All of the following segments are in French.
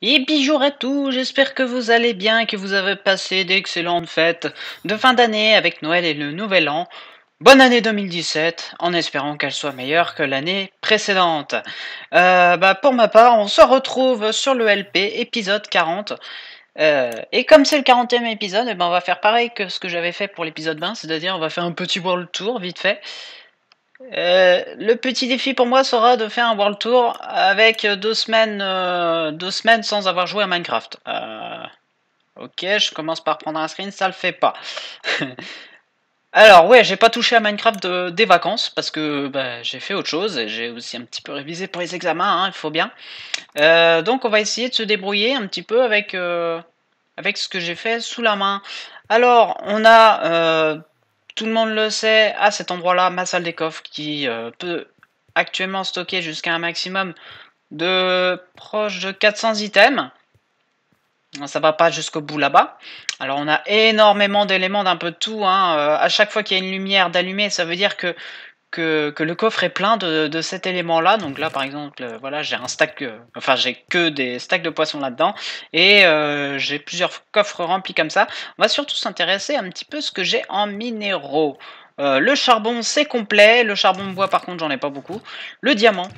Et bonjour à tous, j'espère que vous allez bien que vous avez passé d'excellentes fêtes de fin d'année avec Noël et le Nouvel An. Bonne année 2017, en espérant qu'elle soit meilleure que l'année précédente. Euh, bah pour ma part, on se retrouve sur le LP, épisode 40. Euh, et comme c'est le 40e épisode, eh ben on va faire pareil que ce que j'avais fait pour l'épisode 20, c'est-à-dire on va faire un petit world tour vite fait. Euh, le petit défi pour moi sera de faire un World Tour avec deux semaines, euh, deux semaines sans avoir joué à Minecraft. Euh, ok, je commence par prendre un screen, ça le fait pas. Alors ouais, j'ai pas touché à Minecraft des vacances parce que bah, j'ai fait autre chose et j'ai aussi un petit peu révisé pour les examens, hein, il faut bien. donc on va essayer de se débrouiller un petit peu avec, avec ce que j'ai fait sous la main. Alors on a tout le monde le sait, à cet endroit-là, ma salle des coffres qui euh, peut actuellement stocker jusqu'à un maximum de proche de 400 items. Ça va pas jusqu'au bout là-bas. Alors on a énormément d'éléments d'un peu de tout. Hein. Euh, à chaque fois qu'il y a une lumière d'allumer, ça veut dire que que, le coffre est plein de, cet élément-là. Donc là, par exemple, euh, voilà, j'ai un stack, euh, enfin j'ai que des stacks de poissons là-dedans, et euh, j'ai plusieurs coffres remplis comme ça. On va surtout s'intéresser un petit peu ce que j'ai en minéraux. le charbon, c'est complet. Le charbon bois, par contre, j'en ai pas beaucoup. Le diamant,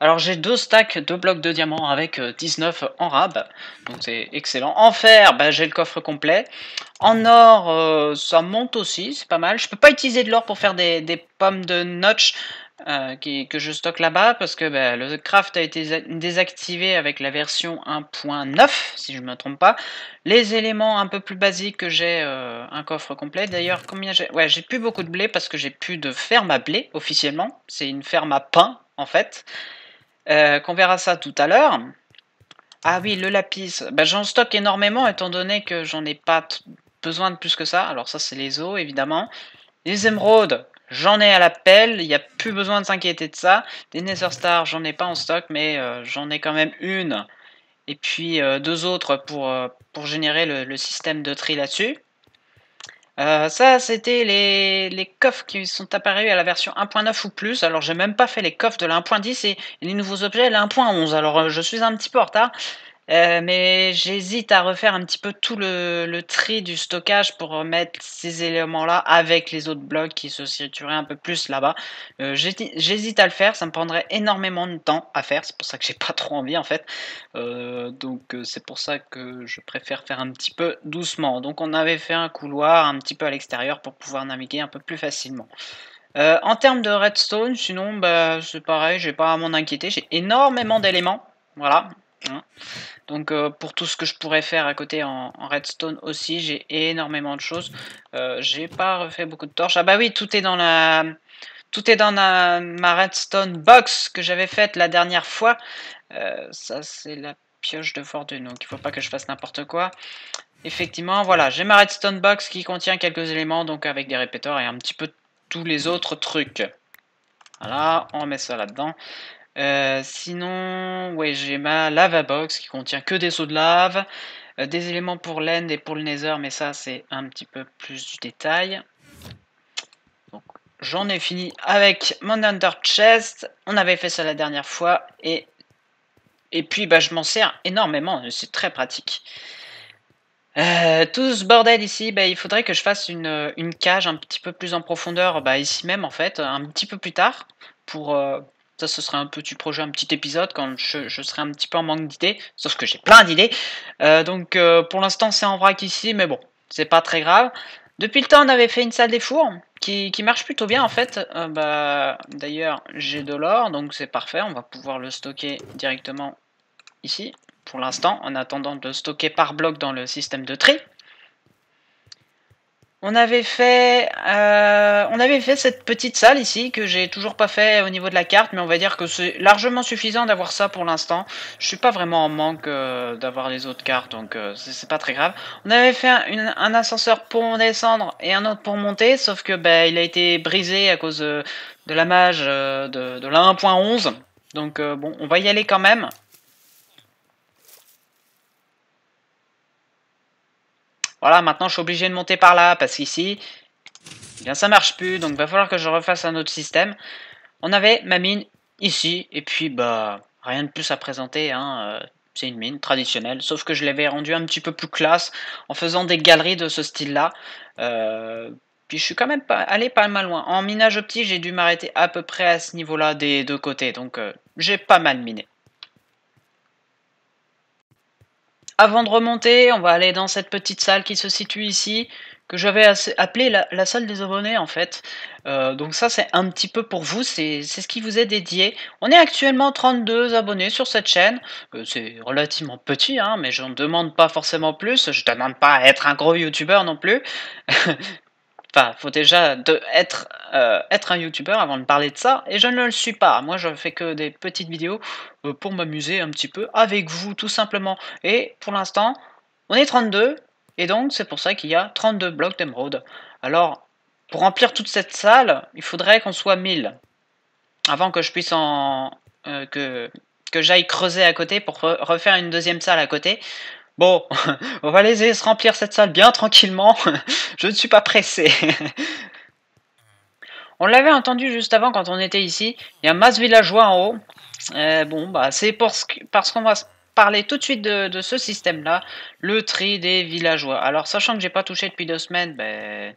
alors j'ai deux stacks, deux blocs de diamants avec 19 euh, en rab, donc c'est excellent. En fer, bah, j'ai le coffre complet. En or, euh, ça monte aussi, c'est pas mal. Je peux pas utiliser de l'or pour faire des, pommes de notch euh, que je stocke là-bas parce que bah, le craft a été désactivé avec la version 1.9, si je ne me trompe pas. Les éléments un peu plus basiques que j'ai un coffre complet. D'ailleurs, combien j'ai Ouais, j'ai plus beaucoup de blé parce que j'ai plus de ferme à blé officiellement. C'est une ferme à pain en fait. Euh, qu'on verra ça tout à l'heure. Ah oui, le lapis. Bah, j'en stocke énormément étant donné que j'en ai pas besoin de plus que ça. Alors ça, c'est les os, évidemment. Les émeraudes, j'en ai à la pelle. Il n'y a plus besoin de s'inquiéter de ça. Des Nether Stars, j'en ai pas en stock, mais euh, j'en ai quand même une. Et puis euh, deux autres pour, pour générer le système de tri là-dessus. Euh, ça, c'était les, coffres qui sont apparus à la version 1.9 ou plus. Alors, j'ai même pas fait les coffres de la 1.10 et les nouveaux objets la 1.11. Alors, euh, je suis un petit peu en. Euh, mais j'hésite à refaire un petit peu tout le, tri du stockage pour mettre ces éléments-là avec les autres blocs qui se situeraient un peu plus là-bas. Euh, j'hésite à le faire, ça me prendrait énormément de temps à faire, c'est pour ça que j'ai pas trop envie en fait. Euh, donc c'est pour ça que je préfère faire un petit peu doucement. Donc on avait fait un couloir un petit peu à l'extérieur pour pouvoir naviguer un peu plus facilement. en termes de redstone, sinon bah, c'est pareil, j'ai pas à m'en inquiéter, j'ai énormément d'éléments. Voilà, Hein. Donc euh, pour tout ce que je pourrais faire à côté en, redstone aussi, j'ai énormément de choses. Euh, j'ai pas refait beaucoup de torches. Ah bah oui, tout est dans la tout est dans ma redstone box que j'avais faite la dernière fois. Euh, ça c'est la pioche de fortune, donc il faut pas que je fasse n'importe quoi. Effectivement, voilà, j'ai ma redstone box qui contient quelques éléments, donc avec des répéteurs et un petit peu tous les autres trucs. Voilà, on met ça là-dedans. Euh, sinon, ouais, j'ai ma lava box qui contient que des eaux de lave, euh, des éléments pour l'end et pour le nether, mais ça c'est un petit peu plus du détail. J'en ai fini avec mon under chest. On avait fait ça la dernière fois et et puis bah, je m'en sers énormément, c'est très pratique. Euh, tout ce bordel ici, bah, il faudrait que je fasse une, une, cage un petit peu plus en profondeur, bah, ici même en fait, un petit peu plus tard, pour, ça, ce serait un petit projet, un petit épisode quand je, serai un petit peu en manque d'idées. Sauf que j'ai plein d'idées. Euh, donc euh, pour l'instant, c'est en vrac ici, mais bon, c'est pas très grave. Depuis le temps, on avait fait une salle des fours qui, marche plutôt bien en fait. Euh, bah, D'ailleurs, j'ai de l'or, donc c'est parfait. On va pouvoir le stocker directement ici pour l'instant, en attendant de le stocker par bloc dans le système de tri. On avait fait, euh, on avait fait cette petite salle ici que j'ai toujours pas fait au niveau de la carte, mais on va dire que c'est largement suffisant d'avoir ça pour l'instant. Je suis pas vraiment en manque euh, d'avoir les autres cartes, donc euh, c'est pas très grave. On avait fait un, ascenseur pour descendre et un autre pour monter, sauf que ben il a été brisé à cause de, la mage de, de la 1.11. Donc bon, on va y aller quand même. Voilà, maintenant je suis obligé de monter par là, parce qu'ici, eh bien ça marche plus, donc va falloir que je refasse un autre système. On avait ma mine ici, et puis bah rien de plus à présenter, hein. Euh, c'est une mine traditionnelle, sauf que je l'avais rendu un petit peu plus classe en faisant des galeries de ce style-là. Euh, puis je suis quand même pas, allé pas mal loin. En minage optique, j'ai dû m'arrêter à peu près à ce niveau-là des deux côtés, donc euh, j'ai pas mal miné. Avant de remonter, on va aller dans cette petite salle qui se situe ici que j'avais appelé la, salle des abonnés en fait. Euh, donc ça c'est un petit peu pour vous, c'est ce qui vous est dédié. On est actuellement 32 abonnés sur cette chaîne, euh, c'est relativement petit hein, mais je ne demande pas forcément plus, je demande pas à être un gros youtubeur non plus. enfin, faut déjà être, euh, être un youtubeur avant de parler de ça, et je ne le suis pas. Moi je fais que des petites vidéos pour m'amuser un petit peu avec vous tout simplement. Et pour l'instant, on est 32, et donc, c'est pour ça qu'il y a 32 blocs d'émeraude. Alors, pour remplir toute cette salle, il faudrait qu'on soit 1000. Avant que je puisse en... Euh, que, que j'aille creuser à côté pour refaire une deuxième salle à côté. Bon, on va laisser se remplir cette salle bien tranquillement. je ne suis pas pressé. on l'avait entendu juste avant quand on était ici. Il y a masse villageois en haut. Euh, bon, bah c'est parce qu'on va parler tout de suite de, ce système-là, le tri des villageois. Alors, sachant que j'ai pas touché depuis deux semaines, ben,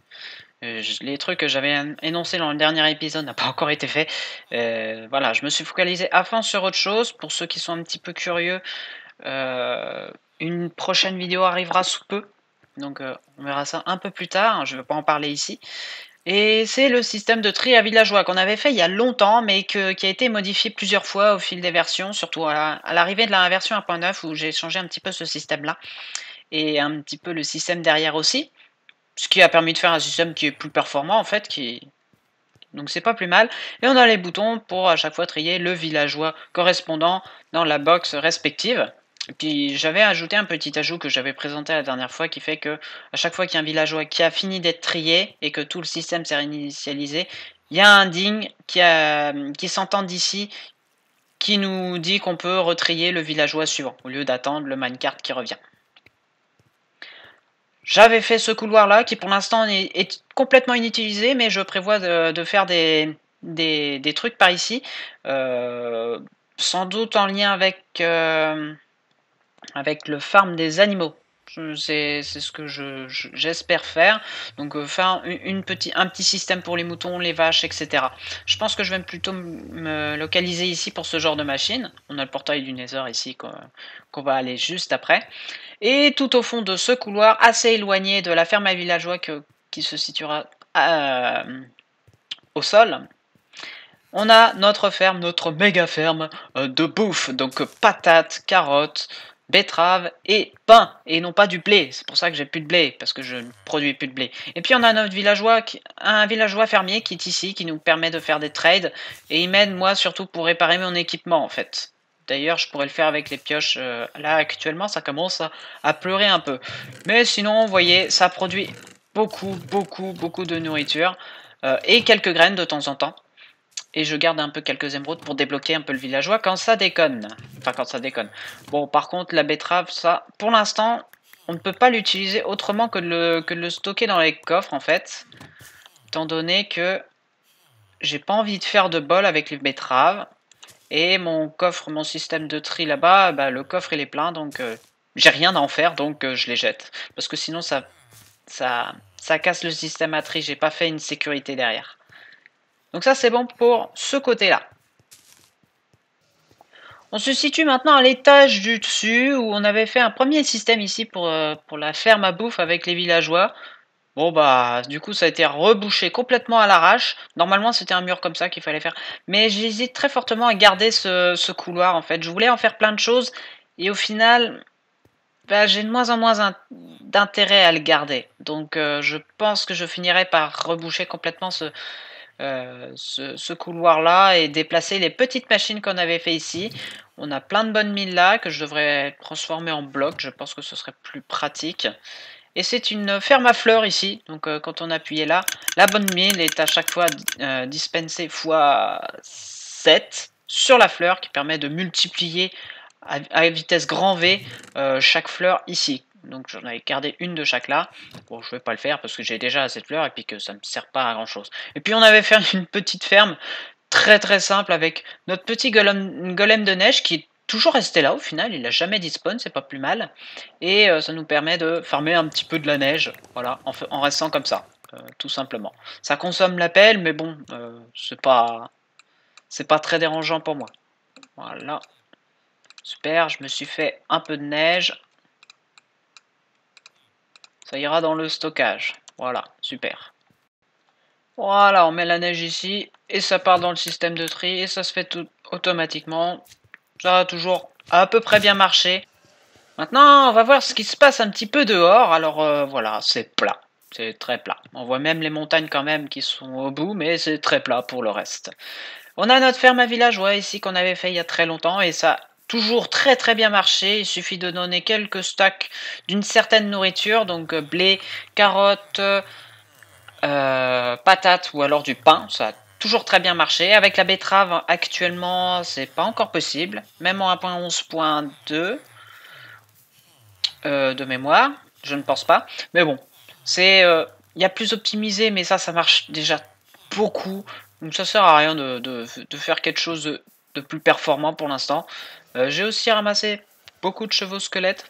euh, les trucs que j'avais énoncés dans le dernier épisode n'ont pas encore été faits. Euh, voilà, je me suis focalisé à fond sur autre chose. Pour ceux qui sont un petit peu curieux, une prochaine vidéo arrivera sous peu. Donc on verra ça un peu plus tard, je ne vais pas en parler ici. Et c'est le système de tri à villageois qu'on avait fait il y a longtemps, mais qui a été modifié plusieurs fois au fil des versions, surtout à, l'arrivée de la version 1.9 où j'ai changé un petit peu ce système-là. Et un petit peu le système derrière aussi. Ce qui a permis de faire un système qui est plus performant en fait, donc c'est pas plus mal. Et on a les boutons pour à chaque fois trier le villageois correspondant dans la box respective. Puis j'avais ajouté un petit ajout que j'avais présenté la dernière fois qui fait que à chaque fois qu'il y a un villageois qui a fini d'être trié et que tout le système s'est réinitialisé, il y a un ding qui, qui s'entend d'ici qui nous dit qu'on peut retrier le villageois suivant au lieu d'attendre le minecart qui revient. J'avais fait ce couloir là qui pour l'instant est, complètement inutilisé mais je prévois de, faire des, des, trucs par ici. Euh, sans doute en lien avec... Euh, avec le farm des animaux. C'est ce que j'espère faire. Donc euh, faire petit, un petit système pour les moutons, les vaches, etc. Je pense que je vais plutôt me localiser ici pour ce genre de machine. On a le portail du Nether ici qu'on va aller juste après. Et tout au fond de ce couloir, assez éloigné de la ferme à villageois qui se situera euh, au sol, on a notre ferme, notre méga ferme euh, de bouffe. Donc patates, carottes, betterave et pain, et non pas du blé. C'est pour ça que j'ai plus de blé, parce que je ne produis plus de blé. Et puis on a notre villageois, un villageois fermier qui est ici, qui nous permet de faire des trades, et il m'aide moi surtout pour réparer mon équipement en fait. D'ailleurs, je pourrais le faire avec les pioches. Euh, là, actuellement, ça commence à, pleurer un peu. Mais sinon, vous voyez, ça produit beaucoup, beaucoup, beaucoup de nourriture. Euh, et quelques graines de temps en temps et je garde un peu quelques émeraudes pour débloquer un peu le villageois quand ça déconne. Enfin, quand ça déconne. Bon, par contre, la betterave, ça, pour l'instant, on ne peut pas l'utiliser autrement que de, le, que le stocker dans les coffres, en fait. Étant donné que j'ai pas envie de faire de bol avec les betteraves. Et mon coffre, mon système de tri là-bas, bah, le coffre il est plein, donc euh, j'ai rien à en faire, donc euh, je les jette. Parce que sinon, ça, ça, ça casse le système à tri, j'ai pas fait une sécurité derrière. Donc ça, c'est bon pour ce côté-là. On se situe maintenant à l'étage du dessus où on avait fait un premier système ici pour, euh, pour la ferme à bouffe avec les villageois. Bon bah du coup ça a été rebouché complètement à l'arrache. Normalement c'était un mur comme ça qu'il fallait faire. Mais j'hésite très fortement à garder ce, couloir en fait. Je voulais en faire plein de choses et au final bah, j'ai de moins en moins d'intérêt à le garder. Donc euh, je pense que je finirai par reboucher complètement ce, euh, ce, couloir-là et déplacer les petites machines qu'on avait fait ici. On a plein de bonnes milles là que je devrais transformer en blocs. Je pense que ce serait plus pratique. Et c'est une ferme à fleurs ici. Donc euh, quand on appuyait là, la bonne mille est à chaque fois euh, dispensée x 7 sur la fleur qui permet de multiplier à, vitesse grand V chaque fleur ici. Donc j'en avais gardé une de chaque là. Bon, je vais pas le faire parce que j'ai déjà assez de fleurs et puis que ça ne me sert pas à grand chose. Et puis on avait fait une petite ferme très très simple avec notre petit golem, de neige qui est toujours resté là au final, il a jamais dispawn, c'est pas plus mal. Et euh, ça nous permet de farmer un petit peu de la neige, voilà, en, en restant comme ça, euh, tout simplement. Ça consomme la pelle, mais bon, euh, c'est pas, c'est pas très dérangeant pour moi. Voilà, super, je me suis fait un peu de neige. Ça ira dans le stockage, voilà, super. Voilà, on met la neige ici, et ça part dans le système de tri, et ça se fait tout automatiquement. Ça a toujours à peu près bien marché. Maintenant, on va voir ce qui se passe un petit peu dehors. Alors euh, voilà, c'est plat. C'est très plat. On voit même les montagnes quand même qui sont au bout, mais c'est très plat pour le reste. On a notre ferme à villageois ici qu'on avait fait il y a très longtemps et ça toujours très très bien marché. Il suffit de donner quelques stocks d'une certaine nourriture, donc euh, blé, carottes, euh, patates ou alors du pain. Ça a toujours très bien marché. Avec la betterave, actuellement, c'est pas encore possible. Même en 1.11.2 euh, de mémoire, je ne pense pas. Mais bon, c'est euh, il y a plus optimisé, mais ça, ça marche déjà beaucoup. Donc ça sert à rien de, faire quelque chose de, plus performant pour l'instant. Euh, j'ai aussi ramassé beaucoup de chevaux squelettes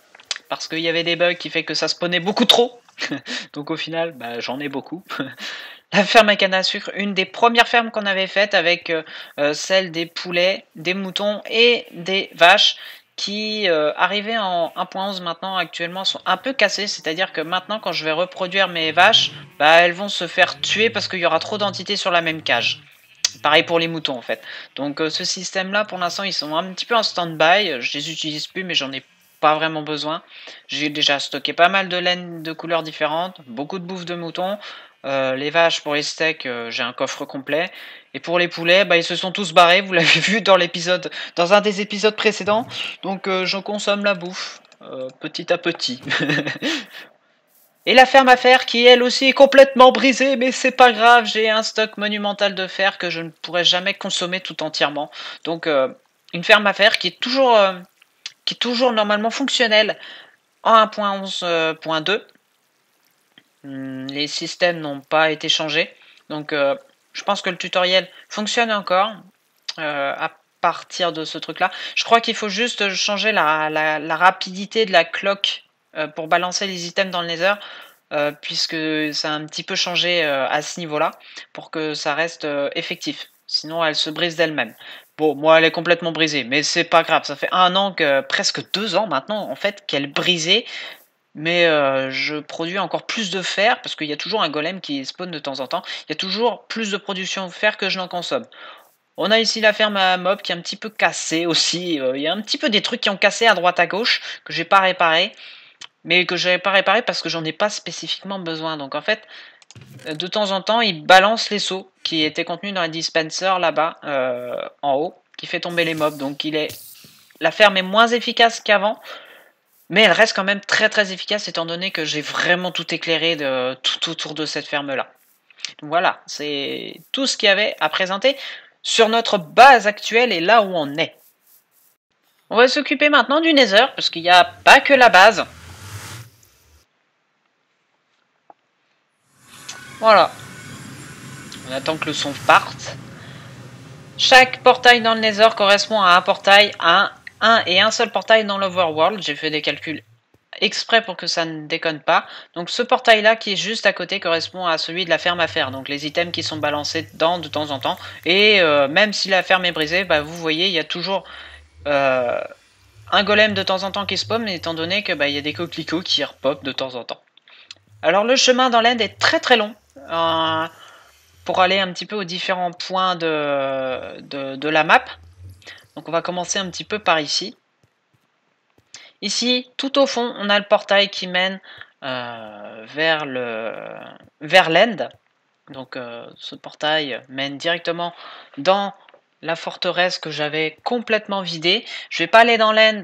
parce qu'il y avait des bugs qui fait que ça spawnait beaucoup trop. Donc au final, bah, j'en ai beaucoup. la ferme à canne à sucre, une des premières fermes qu'on avait faites avec euh, euh, celle des poulets, des moutons et des vaches qui arrivées en 1.11 maintenant actuellement sont un peu cassées, c'est-à-dire que maintenant quand je vais reproduire mes vaches, bah, elles vont se faire tuer parce qu'il y aura trop d'entités sur la même cage. Pareil pour les moutons en fait. Donc ce système là pour l'instant ils sont un petit peu en stand-by, je les utilise plus mais j'en ai pas vraiment besoin. J'ai déjà stocké pas mal de laine de couleurs différentes, beaucoup de bouffe de moutons. Euh, les vaches, pour les steaks, euh, j'ai un coffre complet. Et pour les poulets, bah, ils se sont tous barrés, vous l'avez vu dans l'épisode, dans un des épisodes précédents. Donc euh, je consomme la bouffe, petit à petit. Et la ferme à fer qui elle aussi est complètement brisée, mais c'est pas grave, j'ai un stock monumental de fer que je ne pourrais jamais consommer tout entièrement. Donc une ferme à fer qui est toujours, qui est toujours normalement fonctionnelle en 1.11.2 Hmm, les systèmes n'ont pas été changés. Donc euh, je pense que le tutoriel fonctionne encore euh, à partir de ce truc là. Je crois qu'il faut juste changer la, rapidité de la cloque euh, pour balancer les items dans le nether. puisque ça a un petit peu changé à ce niveau-là, pour que ça reste effectif. Sinon, elle se brise d'elle-même. Bon, moi, elle est complètement brisée, mais c'est pas grave. Ça fait un an, que, presque deux ans maintenant, en fait, qu'elle brisée mais euh, je produis encore plus de fer parce qu'il y a toujours un golem qui spawn de temps en temps. Il y a toujours plus de production de fer que je n'en consomme. On a ici la ferme à mob qui est un petit peu cassée aussi. Euh, il y a un petit peu des trucs qui ont cassé à droite à gauche que j'ai pas réparé, mais que j'ai pas réparé parce que j'en ai pas spécifiquement besoin. Donc en fait, de temps en temps, il balance les sauts qui étaient contenus dans la dispenser là-bas euh, en haut, qui fait tomber les mobs. Donc il est, la ferme est moins efficace qu'avant. Mais elle reste quand même très très efficace étant donné que j'ai vraiment tout éclairé tout autour de cette ferme-là. Voilà, c'est tout ce qu'il y avait à présenter sur notre base actuelle et là où on est. On va s'occuper maintenant du Nether, parce qu'il n'y a pas que la base. Voilà. On attend que le son parte. Chaque portail dans le Nether correspond à un portail à un et un seul portail dans l'Overworld. J'ai fait des calculs exprès pour que ça ne déconne pas. Donc ce portail là qui est juste à côté correspond à celui de la ferme à fer. Donc les items qui sont balancés dedans de temps en temps. Et euh, même si la ferme est brisée, bah, vous voyez, il y a toujours euh, un golem de temps en temps qui spawn, étant donné que bah, y a des coquelicots qui repopent de temps en temps. Alors le chemin dans l'Inde est très très long. Euh, pour aller un petit peu aux différents points de, de la map. Donc on va commencer un petit peu par ici. Ici, tout au fond, on a le portail qui mène euh, vers le vers l'end. Donc euh, ce portail mène directement dans la forteresse que j'avais complètement vidée. Je vais pas aller dans l'end,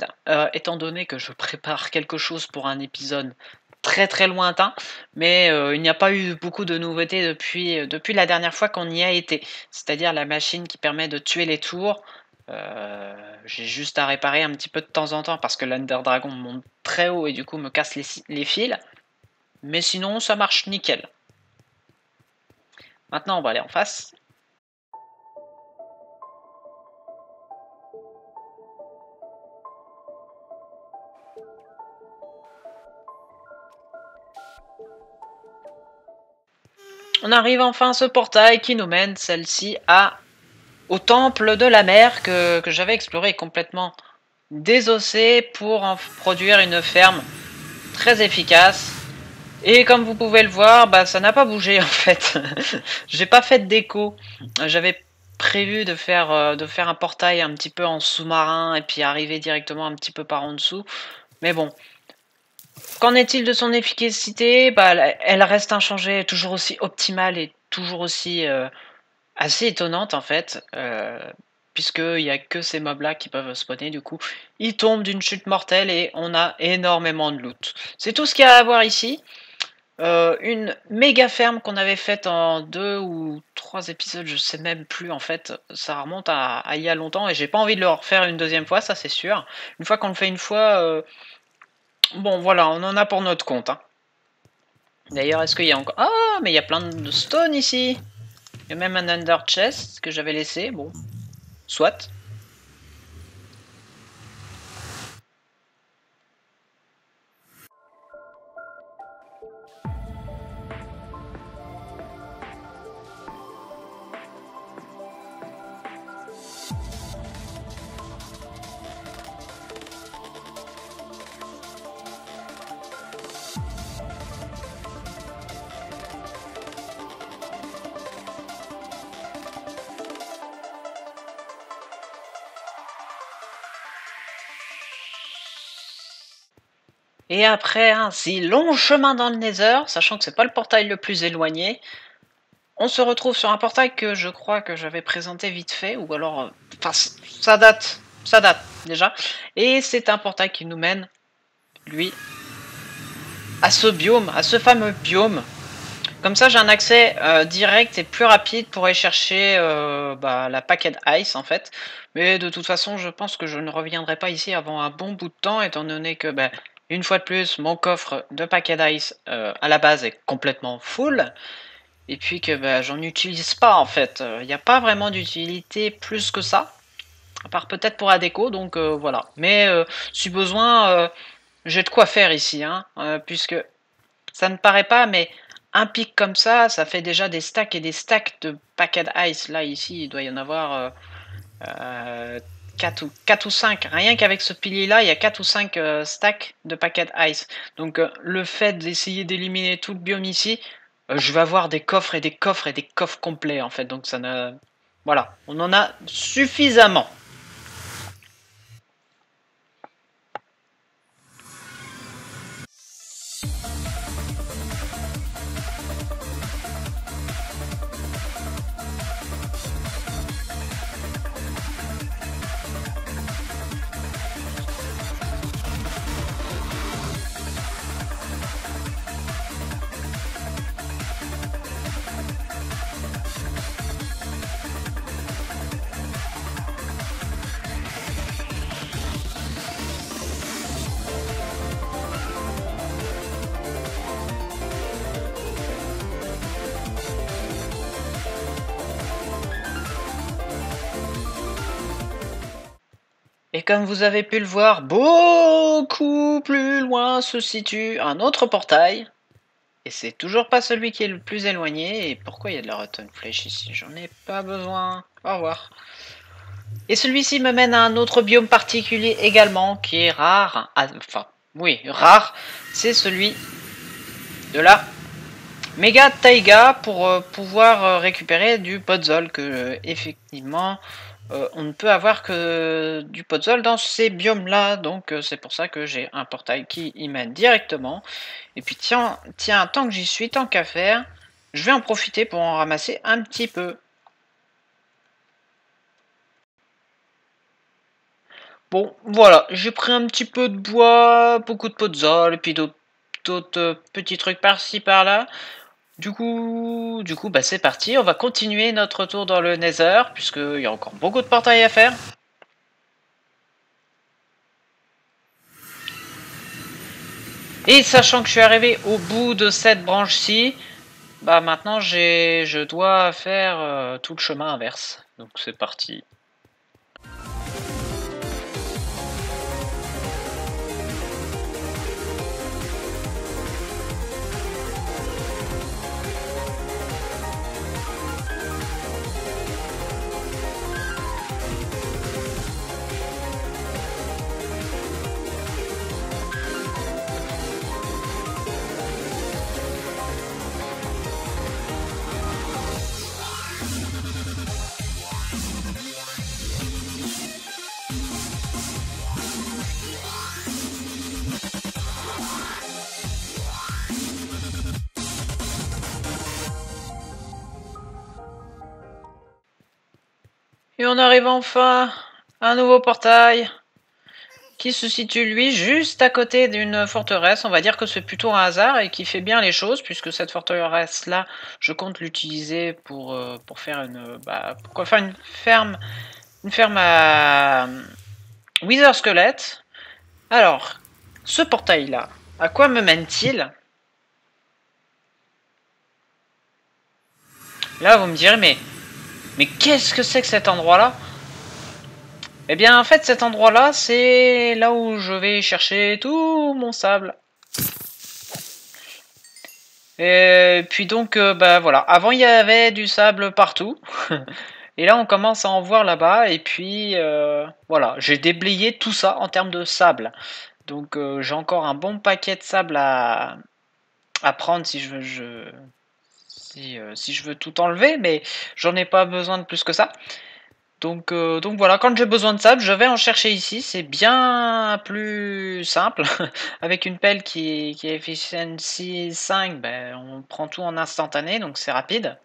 étant donné que je prépare quelque chose pour un épisode très très lointain, mais il n'y a pas eu beaucoup de nouveautés depuis, depuis la dernière fois qu'on y a été, c'est-à-dire la machine qui permet de tuer les tours, euh, j'ai juste à réparer un petit peu de temps en temps parce que l'Under Dragon monte très haut et du coup me casse les, fils. Mais sinon, ça marche nickel. Maintenant, on va aller en face. On arrive enfin à ce portail qui nous mène, celle-ci, à au temple de la mer que, j'avais exploré complètement désossé pour en produire une ferme très efficace. Et comme vous pouvez le voir, bah, ça n'a pas bougé en fait. J'ai pas fait de déco. J'avais prévu de faire, euh, de faire un portail un petit peu en sous-marin et puis arriver directement un petit peu par en dessous. Mais bon. Qu'en est-il de son efficacité? Bah, Elle reste inchangée, toujours aussi optimale et toujours aussi euh, assez étonnante en fait. Euh, puisqu'il n'y a que ces mobs-là qui peuvent spawner, du coup, ils tombent d'une chute mortelle et on a énormément de loot. C'est tout ce qu'il y a à voir ici. Euh, une méga ferme qu'on avait faite en deux ou trois épisodes, je sais même plus en fait. Ça remonte à, il y a longtemps et j'ai pas envie de le refaire une deuxième fois, ça c'est sûr. Une fois qu'on le fait une fois, euh, bon voilà, on en a pour notre compte. Hein. D'ailleurs, est-ce qu'il y a encore... Ah, mais il y a plein de stone ici Il y a même un under chest que j'avais laissé, bon, Soit. Et après un si long chemin dans le Nether, sachant que c'est pas le portail le plus éloigné, on se retrouve sur un portail que je crois que j'avais présenté vite fait, ou alors, euh, enfin, ça date, ça date déjà. Et c'est un portail qui nous mène, lui, à ce biome, à ce fameux biome. Comme ça, j'ai un accès euh, direct et plus rapide pour aller chercher euh, bah, la paquet ice en fait. Mais de toute façon, je pense que je ne reviendrai pas ici avant un bon bout de temps, étant donné que bah, une fois de plus, mon coffre de paquets d'ice euh, à la base est complètement full. Et puis que bah, j'en utilise pas en fait. Il n'y a pas vraiment d'utilité plus que ça. À part peut-être pour la déco, donc euh, voilà. Mais euh, si besoin, j'ai de quoi faire ici. Hein, puisque ça ne paraît pas, mais un pic comme ça, ça fait déjà des stacks et des stacks de paquets d'ice. Là, ici, il doit y en avoir 4 ou, 4 ou 5. Rien qu'avec ce pilier-là, il y a 4 ou 5 euh, stacks de paquets ice. Donc euh, le fait d'essayer d'éliminer tout le biome ici, euh, je vais avoir des coffres et des coffres et des coffres complets en fait. Donc ça ne... Voilà, on en a suffisamment. Comme vous avez pu le voir, beaucoup plus loin se situe un autre portail. Et c'est toujours pas celui qui est le plus éloigné. Et pourquoi il y a de la rotten flèche ici? J'en ai pas besoin. Au revoir. Et celui-ci me mène à un autre biome particulier également, qui est rare. Enfin, oui, rare. C'est celui de la méga taiga pour euh, pouvoir euh, récupérer du podzol que, euh, effectivement, euh, on ne peut avoir que du podzol dans ces biomes-là, donc euh, c'est pour ça que j'ai un portail qui y mène directement. Et puis tiens, tiens tant que j'y suis, tant qu'à faire, je vais en profiter pour en ramasser un petit peu. Bon, voilà, j'ai pris un petit peu de bois, beaucoup de podzol, et puis d'autres euh, petits trucs par-ci par-là. Du coup, du coup bah c'est parti, on va continuer notre tour dans le Nether, puisqu'il y a encore beaucoup de portails à faire. Et sachant que je suis arrivé au bout de cette branche-ci, bah maintenant je dois faire euh, tout le chemin inverse. Donc c'est parti. Et on arrive enfin à un nouveau portail qui se situe lui juste à côté d'une forteresse. On va dire que c'est plutôt un hasard et qui fait bien les choses puisque cette forteresse là, je compte l'utiliser pour, euh, pour faire une bah, pourquoi faire une ferme une ferme à Wither Squelette. Alors, ce portail là, à quoi me mène-t-il? Là, vous me direz, mais, mais qu'est-ce que c'est que cet endroit-là? Eh bien, en fait, cet endroit-là, c'est là où je vais chercher tout mon sable. Et puis donc, euh, bah voilà. Avant, il y avait du sable partout. et là, on commence à en voir là-bas. Et puis, euh, voilà. J'ai déblayé tout ça en termes de sable. Donc, euh, j'ai encore un bon paquet de sable à, à prendre si je veux... euh, si, je veux tout enlever, mais j'en ai pas besoin de plus que ça. Donc, euh, donc voilà, quand j'ai besoin de sable, je vais en chercher ici. C'est bien plus simple. Avec une pelle qui, qui est efficiency 5, ben, on prend tout en instantané, donc c'est rapide.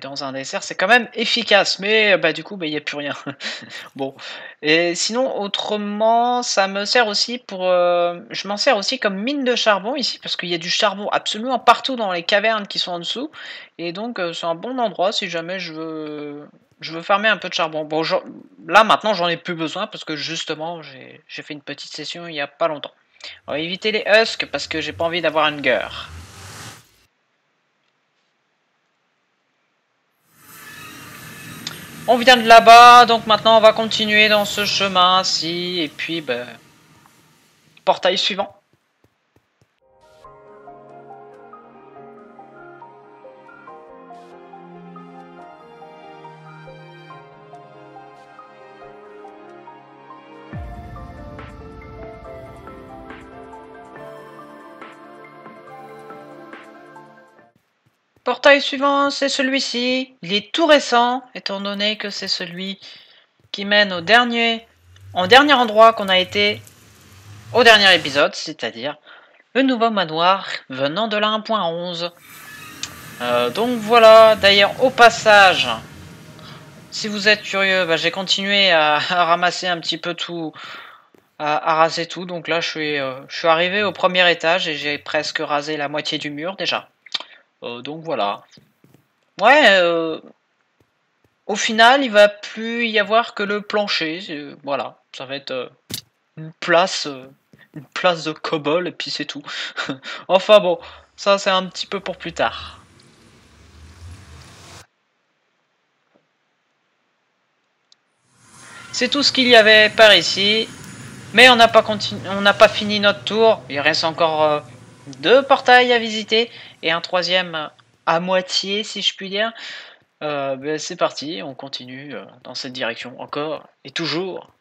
Dans un dessert, c'est quand même efficace, mais bah, du coup, bah, il n'y a plus rien. bon. Et sinon, autrement, ça me sert aussi pour. Euh, je m'en sers aussi comme mine de charbon ici, parce qu'il y a du charbon absolument partout dans les cavernes qui sont en dessous. Et donc, euh, c'est un bon endroit si jamais je veux. Je veux farmer un peu de charbon. Bon, là maintenant j'en ai plus besoin parce que justement j'ai fait une petite session il n'y a pas longtemps. On va éviter les husks parce que j'ai pas envie d'avoir une gueule. On vient de là-bas, donc maintenant on va continuer dans ce chemin-ci, et puis, ben, portail suivant. Portail suivant, c'est celui-ci. Il est tout récent, étant donné que c'est celui qui mène au dernier, au dernier endroit qu'on a été au dernier épisode, c'est-à-dire le nouveau manoir venant de la 1.11. Euh, donc voilà, d'ailleurs au passage, si vous êtes curieux, bah, j'ai continué à, ramasser un petit peu tout, à, raser tout. Donc là, euh, je suis arrivé au premier étage et j'ai presque rasé la moitié du mur déjà. Euh, donc voilà. Ouais, euh, au final, il va plus y avoir que le plancher. Euh, voilà, ça va être une place, une place de cobble et puis c'est tout. enfin bon, ça c'est un petit peu pour plus tard. C'est tout ce qu'il y avait par ici. Mais on n'a pas, on n'a pas fini notre tour. Il reste encore deux portails à visiter et un troisième à moitié, si je puis dire. Euh, ben, c'est parti, on continue euh, dans cette direction encore et toujours.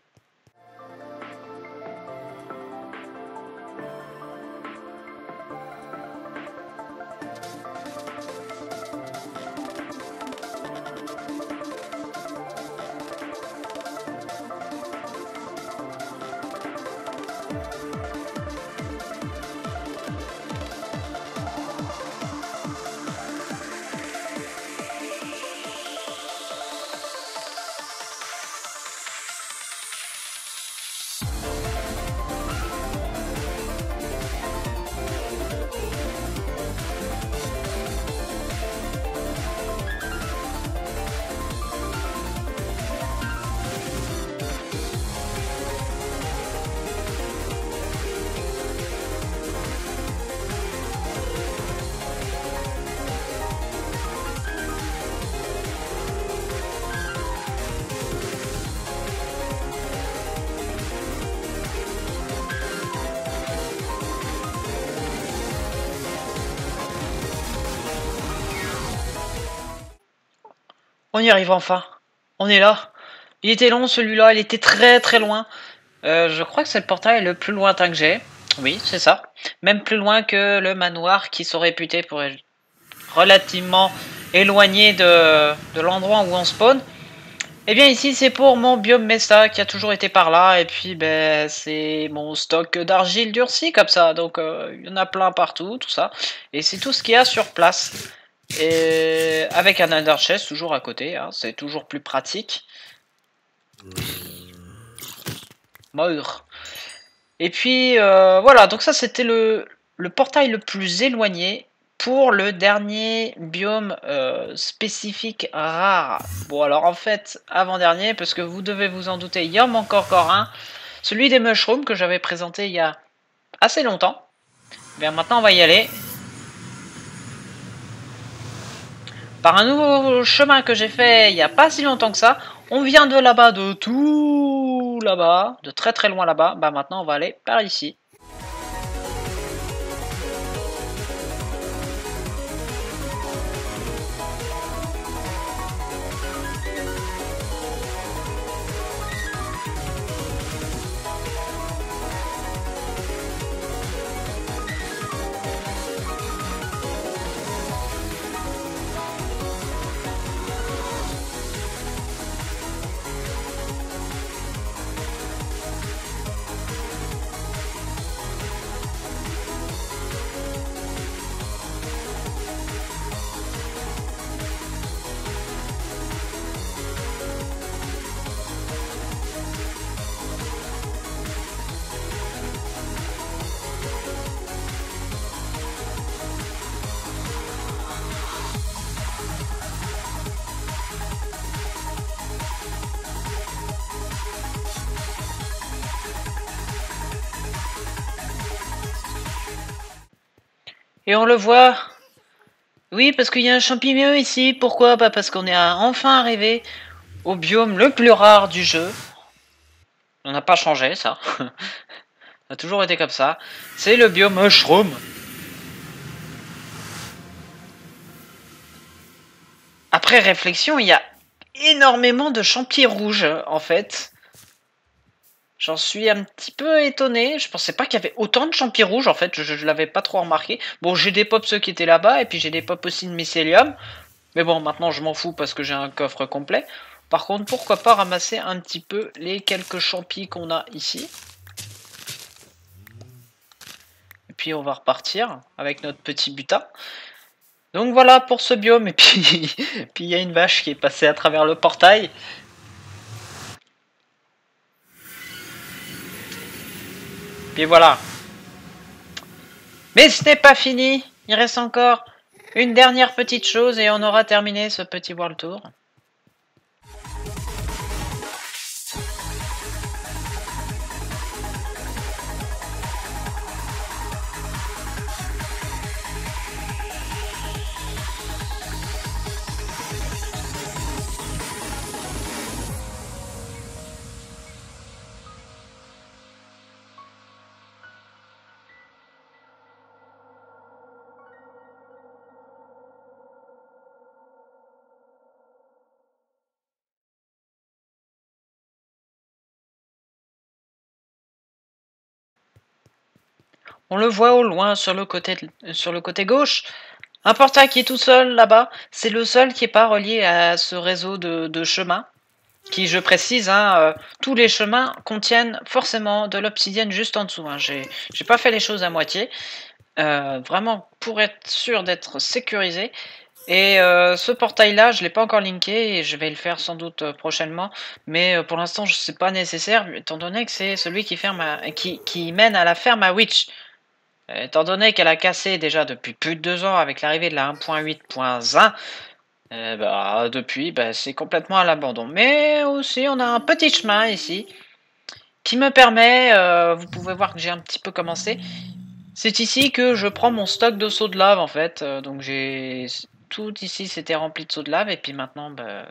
On y arrive enfin. On est là. Il était long celui-là, il était très très loin. Euh, je crois que c'est le portail le plus lointain que j'ai. Oui, c'est ça. Même plus loin que le manoir qui sont réputés pour être relativement éloigné de, l'endroit où on spawn. Eh bien ici c'est pour mon biome Mesa qui a toujours été par là et puis ben c'est mon stock d'argile durcie comme ça donc euh, il y en a plein partout tout ça et c'est tout ce qu'il y a sur place. Et avec un Ender Chest toujours à côté, hein, c'est toujours plus pratique. Et puis euh, voilà, donc ça c'était le, le portail le plus éloigné pour le dernier biome euh, spécifique rare. Bon alors en fait, avant-dernier, parce que vous devez vous en douter, il y en manque encore un. Celui des mushrooms que j'avais présenté il y a assez longtemps. Bien maintenant on va y aller. Par un nouveau chemin que j'ai fait il n'y a pas si longtemps que ça. On vient de là-bas, de tout là-bas, de très très loin là-bas. Bah maintenant on va aller par ici. Et on le voit. Oui, parce qu'il y a un champignon ici. Pourquoi? Bah parce qu'on est enfin arrivé au biome le plus rare du jeu. On n'a pas changé, ça. a toujours été comme ça. C'est le biome mushroom. Après réflexion, il y a énormément de champignons rouges, en fait. J'en suis un petit peu étonné. Je pensais pas qu'il y avait autant de champignons rouges en fait. Je, ne l'avais pas trop remarqué. Bon, j'ai des pops ceux qui étaient là-bas et puis j'ai des pops aussi de mycélium. Mais bon, maintenant je m'en fous parce que j'ai un coffre complet. Par contre, pourquoi pas ramasser un petit peu les quelques champis qu'on a ici. Et puis on va repartir avec notre petit butin. Donc voilà pour ce biome. Et puis il y a une vache qui est passée à travers le portail. Puis voilà. Mais ce n'est pas fini. Il reste encore une dernière petite chose et on aura terminé ce petit World Tour. On le voit au loin sur le côté, gauche. Un portail qui est tout seul là-bas. C'est le seul qui n'est pas relié à ce réseau de, chemins. Qui, je précise, hein, euh, tous les chemins contiennent forcément de l'obsidienne juste en dessous. Hein. J'ai pas fait les choses à moitié. Euh, vraiment pour être sûr d'être sécurisé. Et euh, ce portail-là, je ne l'ai pas encore linké et je vais le faire sans doute prochainement. Mais pour l'instant, je sais pas nécessaire, étant donné que c'est celui qui, ferme qui, mène à la ferme à Witch. Étant donné qu'elle a cassé déjà depuis plus de deux ans avec l'arrivée de la 1.8.1, eh bah, depuis, bah, c'est complètement à l'abandon. Mais aussi, on a un petit chemin ici qui me permet, euh, vous pouvez voir que j'ai un petit peu commencé, c'est ici que je prends mon stock de seaux de lave en fait. Euh, donc j'ai tout ici c'était rempli de seaux de lave et puis maintenant bah,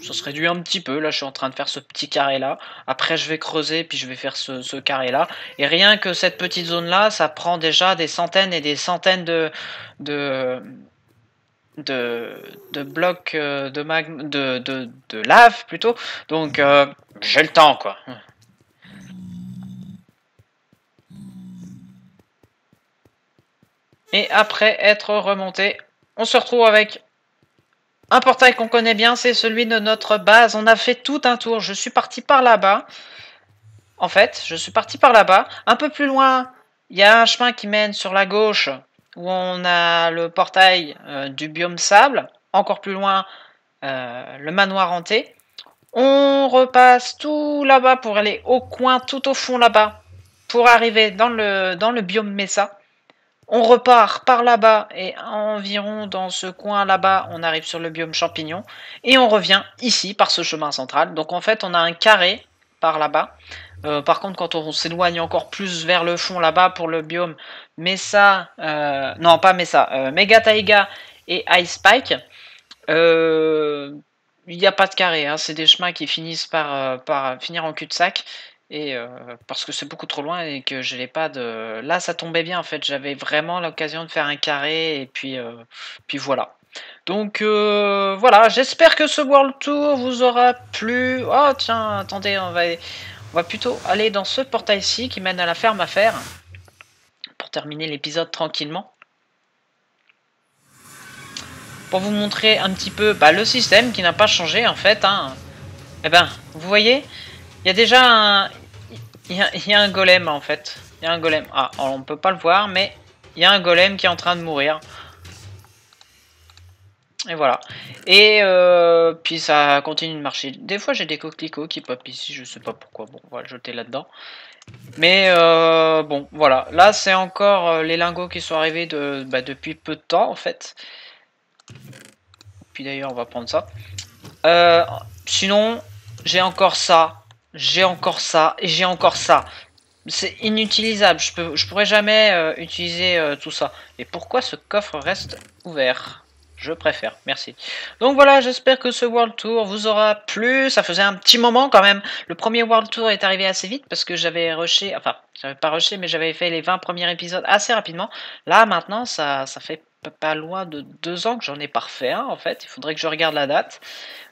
ça se réduit un petit peu. Là, je suis en train de faire ce petit carré-là. Après, je vais creuser, puis je vais faire ce, carré-là. Et rien que cette petite zone-là, ça prend déjà des centaines et des centaines de... de de, blocs euh, de, mag de, de, lave plutôt. Donc euh, j'ai le temps quoi. Et après être remonté, on se retrouve avec un portail qu'on connaît bien, c'est celui de notre base. On a fait tout un tour. Je suis parti par là-bas. En fait, je suis parti par là-bas. Un peu plus loin, il y a un chemin qui mène sur la gauche où on a le portail euh, du biome sable. Encore plus loin, euh, le manoir hanté. On repasse tout là-bas pour aller au coin, tout au fond là-bas, pour arriver dans le, dans le biome Mesa. On repart par là-bas et environ dans ce coin là-bas, on arrive sur le biome champignon et on revient ici par ce chemin central. Donc en fait, on a un carré par là-bas. Euh, par contre, quand on s'éloigne encore plus vers le fond là-bas pour le biome Mesa, euh, non pas Mesa, euh, Mega Taiga et Ice Spike, il n'y a pas de carré. Hein. C'est des chemins qui finissent par finir en cul-de-sac euh, parce que c'est beaucoup trop loin et que je n'ai pas de là ça tombait bien en fait. J'avais vraiment l'occasion de faire un carré et puis euh, puis voilà. Donc euh, voilà. J'espère que ce World Tour vous aura plu. Oh tiens attendez on va on va plutôt aller dans ce portail ci qui mène à la ferme à faire pour terminer l'épisode tranquillement. Pour vous montrer un petit peu bah, le système qui n'a pas changé en fait hein. eh ben vous voyez il y a déjà un... Il y a, un golem en fait. Il y a un golem. Ah, on peut pas le voir, mais il y a un golem qui est en train de mourir. Et voilà. Et euh, puis ça continue de marcher. Des fois j'ai des coquelicots qui pop ici, je sais pas pourquoi. Bon, on va le jeter là-dedans. Mais euh, bon, voilà. Là c'est encore euh, les lingots qui sont arrivés bah, depuis peu de temps en fait. Puis d'ailleurs on va prendre ça. sinon, j'ai encore ça j'ai encore ça, et j'ai encore ça. C'est inutilisable, je, peux, je pourrais jamais euh, utiliser euh, tout ça. Et pourquoi ce coffre reste ouvert? Je préfère, merci. Donc voilà, j'espère que ce World Tour vous aura plu. Ça faisait un petit moment quand même. Le premier World Tour est arrivé assez vite parce que j'avais rushé, enfin, j'avais pas rushé, mais j'avais fait les 20 premiers épisodes assez rapidement. Là, maintenant, ça, ça fait pas loin de deux ans que j'en ai un en fait. Il faudrait que je regarde la date.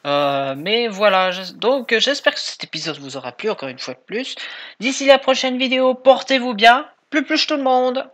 Euh, mais voilà, donc j'espère que cet épisode vous aura plu encore une fois de plus. D'ici la prochaine vidéo, portez-vous bien. Plus plus tout le monde